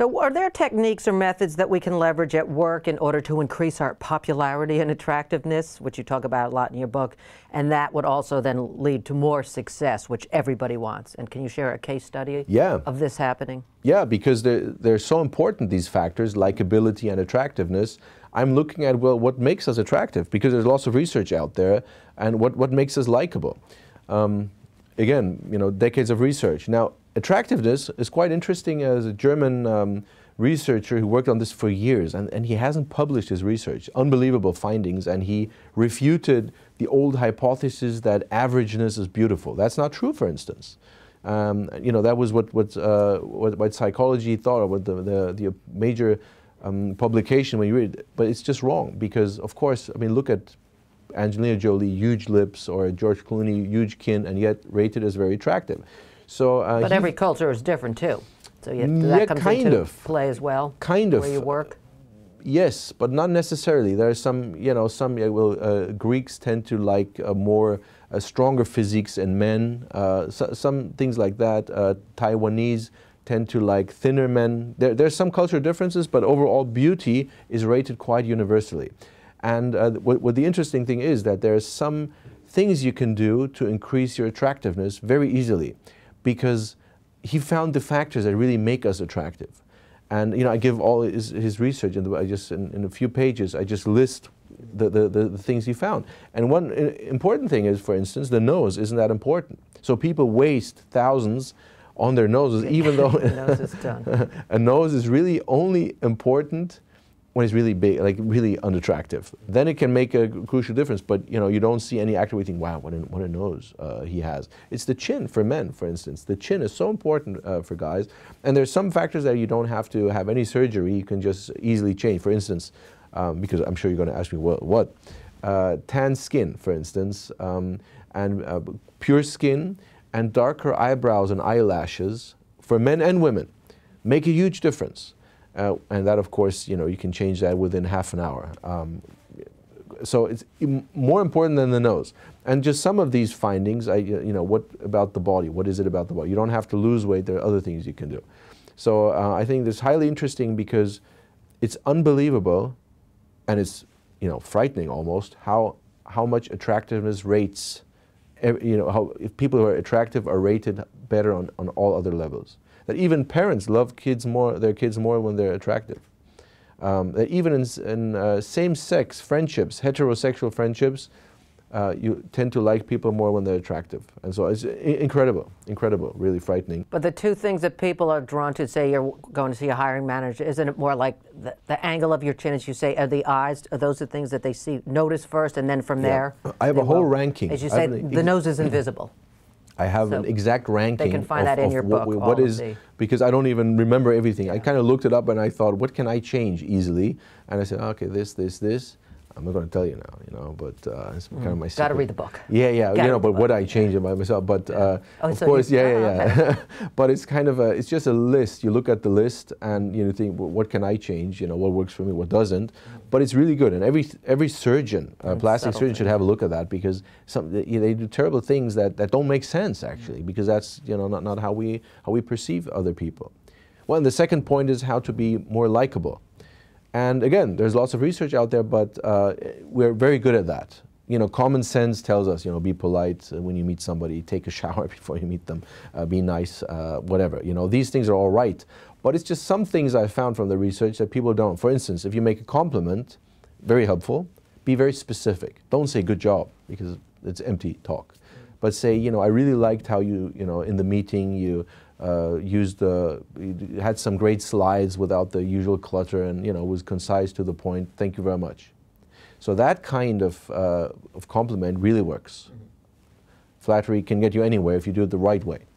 So, are there techniques or methods that we can leverage at work in order to increase our popularity and attractiveness, which you talk about a lot in your book, and that would also then lead to more success, which everybody wants? And can you share a case study yeah. of this happening? Yeah, because they're, they're so important, these factors, likability and attractiveness. I'm looking at, well, what makes us attractive? Because there's lots of research out there, and what, what makes us likable? Um, again, you know, decades of research. Now, attractiveness is quite interesting as a German um, researcher who worked on this for years, and, and he hasn't published his research. Unbelievable findings, and he refuted the old hypothesis that averageness is beautiful. That's not true, for instance. Um, you know, that was what, what, uh, what, what, psychology thought, what the, the, the major um, publication when you read it, but it's just wrong because, of course, I mean, look at Angelina Jolie, huge lips, or George Clooney, huge kin, and yet rated as very attractive. So, uh, but every culture is different too. So you, that yeah, comes kind into of. play as well. Kind of. Where you work. Yes, but not necessarily. There are some, you know, some yeah, well, uh, Greeks tend to like uh, more uh, stronger physiques in men. Uh, so, some things like that. Uh, Taiwanese tend to like thinner men. There, there's some cultural differences, but overall beauty is rated quite universally. And uh, what, what the interesting thing is that there are some things you can do to increase your attractiveness very easily because he found the factors that really make us attractive. And you know, I give all his, his research, and I just in, in, a few pages, I just list the, the, the, the, things he found. And one uh, important thing is, for instance, the nose isn't that important. So people waste thousands on their noses, even though nose a nose is really only important when it's really big, like really unattractive. Then it can make a crucial difference, but you know, you don't see any actor thinking, wow, what a, what a nose uh, he has. It's the chin for men, for instance. The chin is so important uh, for guys. And there's some factors that you don't have to have any surgery, you can just easily change. For instance, um, because I'm sure you're going to ask me what, what? Uh, tan skin, for instance, um, and uh, pure skin and darker eyebrows and eyelashes for men and women make a huge difference. Uh, and that, of course, you know, you can change that within half an hour. Um, so it's more important than the nose. And just some of these findings, I, you know, what about the body? What is it about the body? You don't have to lose weight. There are other things you can do. So uh, I think this is highly interesting because it's unbelievable, and it's you know frightening almost how how much attractiveness rates. You know how if people who are attractive are rated better on, on all other levels that even parents love kids more, their kids more when they're attractive. Um, that even in, in uh, same-sex friendships, heterosexual friendships, uh, you tend to like people more when they're attractive. And so it's incredible, incredible, really frightening. But the two things that people are drawn to say you're going to see a hiring manager, isn't it more like the, the angle of your chin, as you say, are the eyes, are those the things that they see, notice first, and then from yeah. there? I have a whole will, ranking. As you say, the nose is invisible. I have so an exact ranking. They can find of, that in your what, book. what is because I don't even remember everything. Yeah. I kind of looked it up and I thought, what can I change easily? And I said, okay, this, this, this. I'm not going to tell you now, you know, but uh, it's mm. kind of my. Got to read the book. Yeah, yeah, Gotta you know, but what I change it by myself. But uh, oh, of so course, yeah, yeah, yeah. Okay. but it's kind of a, it's just a list. You look at the list and you know, think, well, what can I change? You know, what works for me, what doesn't. Mm. But it's really good, and every every surgeon, uh, plastic surgeon, should have a look at that because some they, they do terrible things that, that don't make sense actually, because that's you know not, not how we how we perceive other people. Well, and the second point is how to be more likable. And again, there's lots of research out there, but uh, we're very good at that. You know, common sense tells us, you know, be polite when you meet somebody, take a shower before you meet them, uh, be nice, uh, whatever. You know, these things are all right. But it's just some things I found from the research that people don't. For instance, if you make a compliment, very helpful, be very specific. Don't say good job because it's empty talk. But say, you know, I really liked how you, you know, in the meeting you uh, used uh, had some great slides without the usual clutter and you know was concise to the point. Thank you very much. So that kind of, uh, of compliment really works. Mm -hmm. Flattery can get you anywhere if you do it the right way.